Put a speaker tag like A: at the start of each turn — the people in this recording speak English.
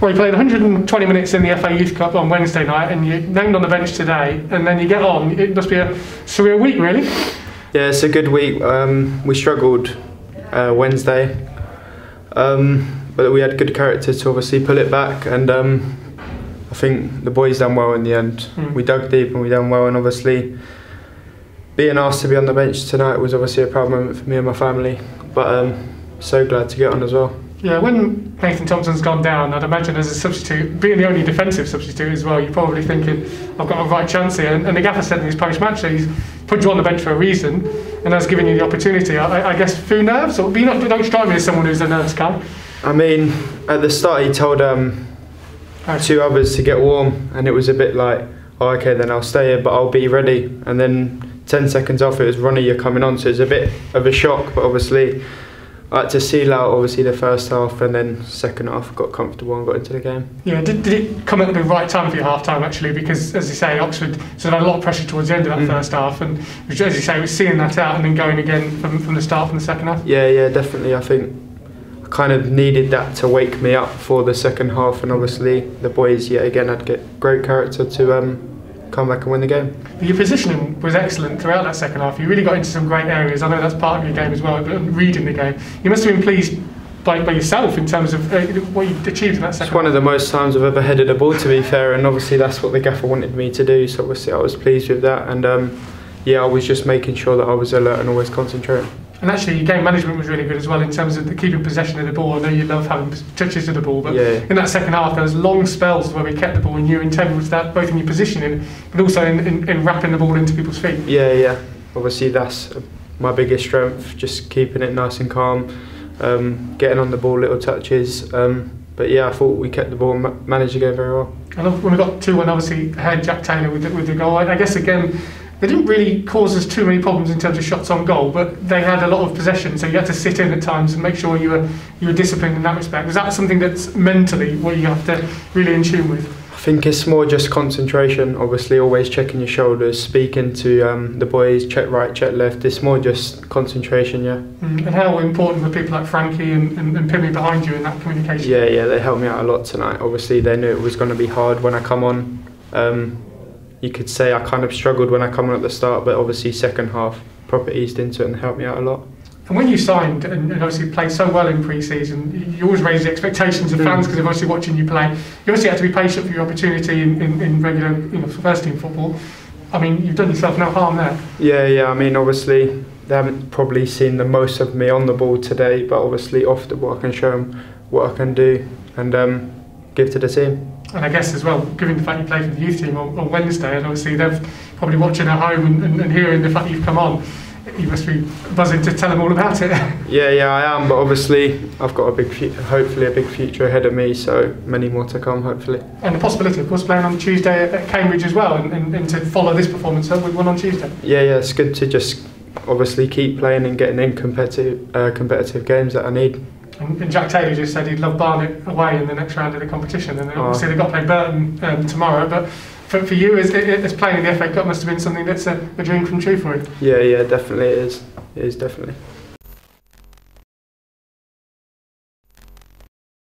A: Well, you played 120 minutes in the FA Youth Cup on Wednesday night, and you're named on the bench today, and then you get on. It must be a surreal week, really.
B: Yeah, it's a good week. Um, we struggled uh, Wednesday, um, but we had good character to obviously pull it back, and um, I think the boys done well in the end.
A: Mm.
B: We dug deep and we done well, and obviously being asked to be on the bench tonight was obviously a proud moment for me and my family. But um, so glad to get on as well.
A: Yeah, when Nathan Thompson's gone down, I'd imagine as a substitute, being the only defensive substitute as well, you're probably thinking, I've got a right chance here. And, and the gaffer said in his post-match that he's put you on the bench for a reason and has given you the opportunity. I, I guess through nerves, or you not, don't strike me as someone who's a nervous guy.
B: I mean, at the start he told um, two others to get warm, and it was a bit like, oh, okay, then I'll stay here, but I'll be ready. And then 10 seconds off, it was Ronnie, you're coming on, so it's a bit of a shock, but obviously. I had to seal out obviously the first half and then second half got comfortable and got into the game.
A: Yeah, did, did it come at the right time for your half time actually? Because as you say, Oxford sort of had a lot of pressure towards the end of that
B: Mm.
A: first half, and as you say, we're seeing that out and then going again from, from the start from the second half.
B: Yeah, yeah, definitely. I think I kind of needed that to wake me up for the second half, and obviously the boys yet again had get great character to um, come back and win the game.
A: Your positioning was excellent throughout that second half. You really got into some great areas. I know that's part of your game as well, but reading the game, you must have been pleased by, by yourself in terms of uh, what you achieved in that second.
B: It's one of the most times I've ever headed a ball, to be fair, and obviously that's what the gaffer wanted me to do. So obviously I was pleased with that, and um, yeah, I was just making sure that I was alert and always concentrating.
A: And actually, your game management was really good as well in terms of the keeping possession of the ball. I know you love having touches of the ball, but
B: Yeah.
A: in that second half, there was long spells where we kept the ball and you were integral to that, both in your positioning, but also in, in, in wrapping the ball into people's feet.
B: Yeah, yeah. Obviously that's my biggest strength, just keeping it nice and calm, um, getting on the ball, little touches. Um, but yeah, I thought we kept the ball and managed the game very well.
A: And when we got 2 1, obviously, ahead Jack Taylor with the, with the goal. I, I guess, again, they didn't really cause us too many problems in terms of shots on goal, but they had a lot of possession, so you had to sit in at times and make sure you were you were disciplined in that respect. Is that something that's mentally what you have to really in tune with?
B: I think it's more just concentration. Obviously, always checking your shoulders, speaking to um, the boys, check right, check left. It's more just concentration, yeah.
A: Mm, And how important were people like Frankie and, and, and Pimmy behind you in that communication?
B: Yeah, yeah, they helped me out a lot tonight. Obviously, they knew it was going to be hard when I come on. Um, you could say I kind of struggled when I come on at the start, but obviously, second half, proper eased into it and helped me out a lot.
A: And when you signed and, obviously played so well in pre-season, you always raise the expectations of
B: Mm.
A: fans because they're obviously watching you play. You obviously had to be patient for your opportunity in, in, in regular you know, first team football. I mean, you've done yourself no harm there.
B: Yeah, yeah. I mean, obviously, they haven't probably seen the most of me on the ball today, but obviously, off the ball, I can show them what I can do and um, give to the team.
A: And I guess as well, given the fact you played for the youth team on, on Wednesday, and obviously they're probably watching at home and, and, and hearing the fact you've come on, you must be buzzing to tell them all about it.
B: Yeah, yeah, I am. But obviously, I've got a big, hopefully, a big future ahead of me. So many more to come, hopefully.
A: and the possibility, of course, playing on Tuesday at, Cambridge as well, and, and, and to follow this performance up with one on Tuesday.
B: Yeah, yeah. It's good to just obviously keep playing and getting in competitive, uh, competitive games that I need.
A: And, and Jack Taylor just said he'd love Barnet away in the next round of the competition, and
B: Oh.
A: obviously they've got to play Burton um, tomorrow. But for, for you, as, as playing in the FA Cup must have been something that's a, a dream come true for you.
B: Yeah, yeah. Definitely, it is. It is definitely.